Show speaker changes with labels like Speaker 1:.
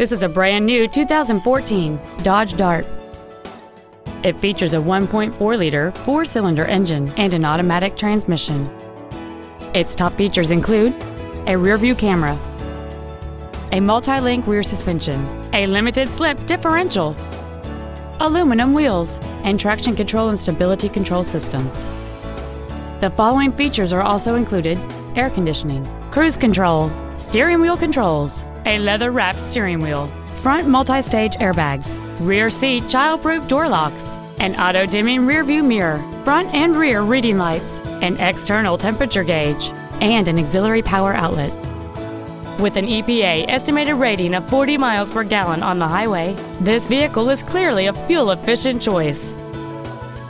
Speaker 1: This is a brand new 2014 Dodge Dart. It features a 1.4 liter four cylinder engine and an automatic transmission. Its top features include a rear view camera, a multi link rear suspension, a limited slip differential, aluminum wheels, and traction control and stability control systems. The following features are also included air conditioning, cruise control, steering wheel controls, a leather wrapped steering wheel, front multi stage airbags, rear seat child proof door locks, an auto dimming rear view mirror, front and rear reading lights, an external temperature gauge, and an auxiliary power outlet. With an EPA estimated rating of 40 miles per gallon on the highway, this vehicle is clearly a fuel efficient choice.